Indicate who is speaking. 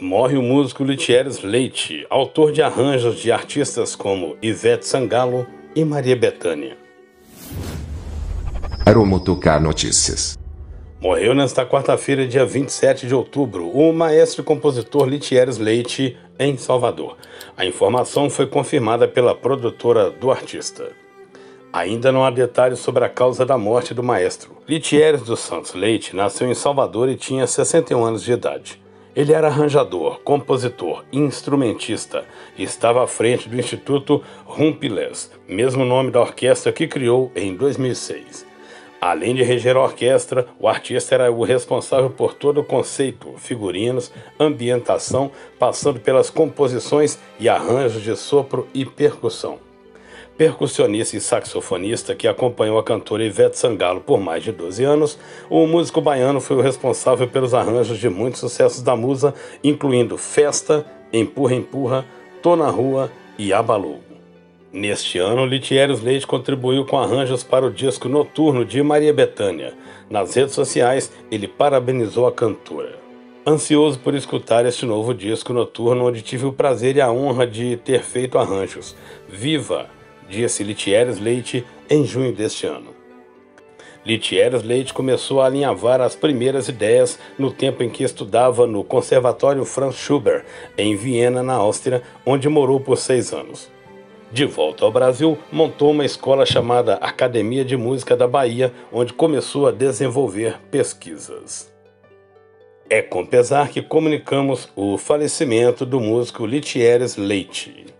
Speaker 1: Morre o músico Litieres Leite, autor de arranjos de artistas como Ivete Sangalo e Maria Bethânia.
Speaker 2: Aromotocar Notícias.
Speaker 1: Morreu nesta quarta-feira, dia 27 de outubro, o maestro e compositor Litieres Leite, em Salvador. A informação foi confirmada pela produtora do artista. Ainda não há detalhes sobre a causa da morte do maestro. Litieres dos Santos Leite nasceu em Salvador e tinha 61 anos de idade. Ele era arranjador, compositor, instrumentista e estava à frente do Instituto Rumpiles, mesmo nome da orquestra que criou em 2006. Além de reger a orquestra, o artista era o responsável por todo o conceito, figurinos, ambientação, passando pelas composições e arranjos de sopro e percussão percussionista e saxofonista que acompanhou a cantora Ivete Sangalo por mais de 12 anos, o músico baiano foi o responsável pelos arranjos de muitos sucessos da musa, incluindo Festa, Empurra Empurra, Tô na Rua e Abalou. Neste ano, Litieres Leite contribuiu com arranjos para o disco noturno de Maria Bethânia. Nas redes sociais, ele parabenizou a cantora. Ansioso por escutar este novo disco noturno, onde tive o prazer e a honra de ter feito arranjos. Viva! Disse Litieres Leite em junho deste ano. Litieres Leite começou a alinhavar as primeiras ideias no tempo em que estudava no Conservatório Franz Schubert, em Viena, na Áustria, onde morou por seis anos. De volta ao Brasil, montou uma escola chamada Academia de Música da Bahia, onde começou a desenvolver pesquisas. É com pesar que comunicamos o falecimento do músico Litieres Leite.